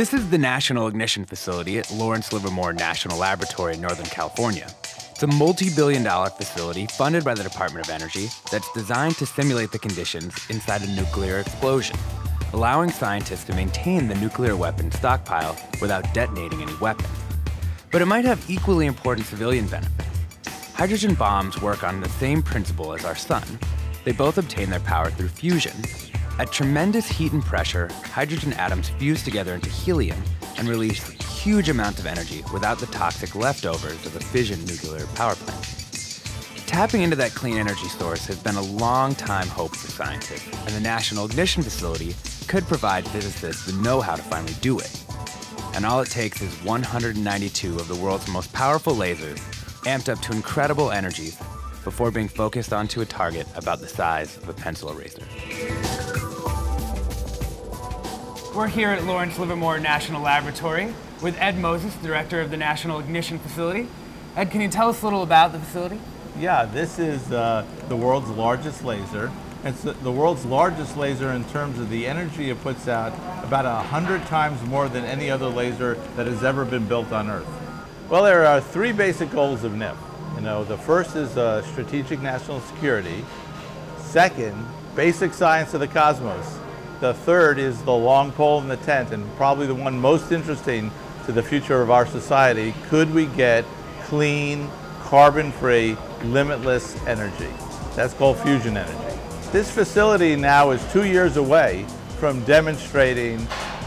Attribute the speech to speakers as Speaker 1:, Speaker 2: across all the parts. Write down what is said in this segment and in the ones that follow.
Speaker 1: This is the National Ignition Facility at Lawrence Livermore National Laboratory in Northern California. It's a multi billion dollar facility funded by the Department of Energy that's designed to simulate the conditions inside a nuclear explosion, allowing scientists to maintain the nuclear weapon stockpile without detonating any weapons. But it might have equally important civilian benefits. Hydrogen bombs work on the same principle as our sun. They both obtain their power through fusion. At tremendous heat and pressure, hydrogen atoms fuse together into helium and release huge amounts of energy without the toxic leftovers of a fission nuclear power plant. Tapping into that clean energy source has been a long time hope for scientists, and the National Ignition Facility could provide physicists the know how to finally do it. And all it takes is 192 of the world's most powerful lasers, amped up to incredible energies, before being focused onto a target about the size of a pencil eraser. We're here at Lawrence Livermore National Laboratory with Ed Moses, director of the National Ignition Facility. Ed, can you tell us a little about the facility?
Speaker 2: Yeah, this is uh, the world's largest laser. It's the, world's largest laser in terms of the energy it puts out, about 100 times more than any other laser that has ever been built on Earth. Well, there are three basic goals of NIF. You know, the first is uh, strategic national security. Second, basic science of the cosmos. The third is the long pole in the tent, and probably the one most interesting to the future of our society. Could we get clean, carbon-free, limitless energy? That's called fusion energy. This facility now is two years away from demonstrating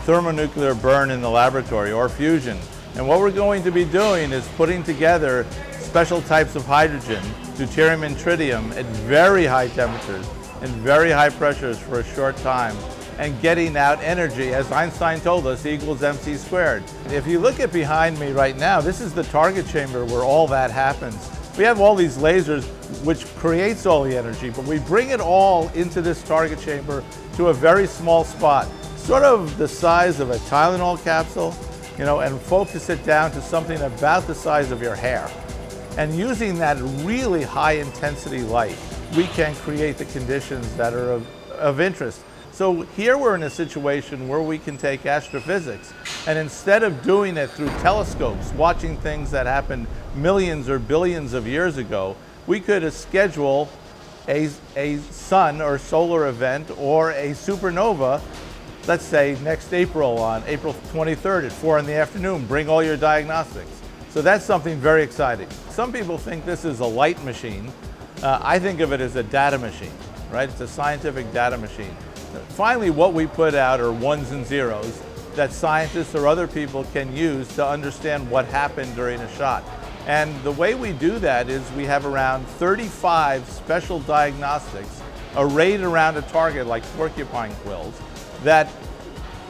Speaker 2: thermonuclear burn in the laboratory or fusion. And what we're going to be doing is putting together special types of hydrogen, deuterium and tritium at very high temperatures and very high pressures for a short time and getting out energy, as Einstein told us, E equals mc squared. If you look at behind me right now, this is the target chamber where all that happens. We have all these lasers which creates all the energy, but we bring it all into this target chamber to a very small spot, sort of the size of a Tylenol capsule, you know, and focus it down to something about the size of your hair. And using that really high intensity light, we can create the conditions that are of, of interest. So here we're in a situation where we can take astrophysics and instead of doing it through telescopes, watching things that happened millions or billions of years ago, we could schedule a, a sun or solar event or a supernova, let's say next April on April 23rd at 4 in the afternoon. Bring all your diagnostics. So that's something very exciting. Some people think this is a light machine. Uh, I think of it as a data machine, right? It's a scientific data machine. Finally, what we put out are ones and zeros that scientists or other people can use to understand what happened during a shot. And the way we do that is we have around 35 special diagnostics arrayed around a target like porcupine quills that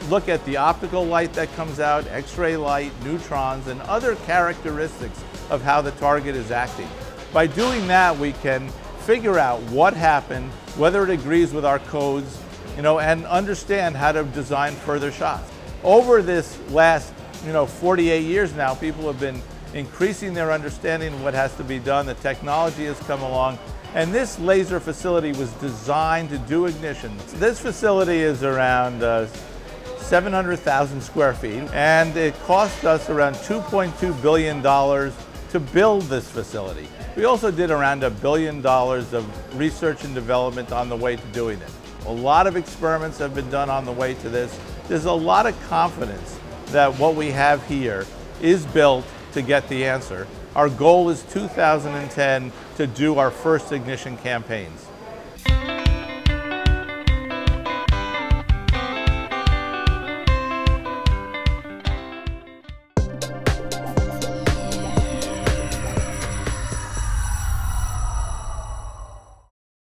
Speaker 2: look at the optical light that comes out, X-ray light, neutrons, and other characteristics of how the target is acting. By doing that, we can figure out what happened, whether it agrees with our codes, you know, and understand how to design further shots. Over this last, you know, 48 years now, people have been increasing their understanding of what has to be done. The technology has come along. And this laser facility was designed to do ignition. This facility is around uh, 700,000 square feet, and it cost us around $2.2 billion to build this facility. We also did around a billion dollars of research and development on the way to doing it. A lot of experiments have been done on the way to this. There's a lot of confidence that what we have here is built to get the answer. Our goal is 2010 to do our first ignition campaigns.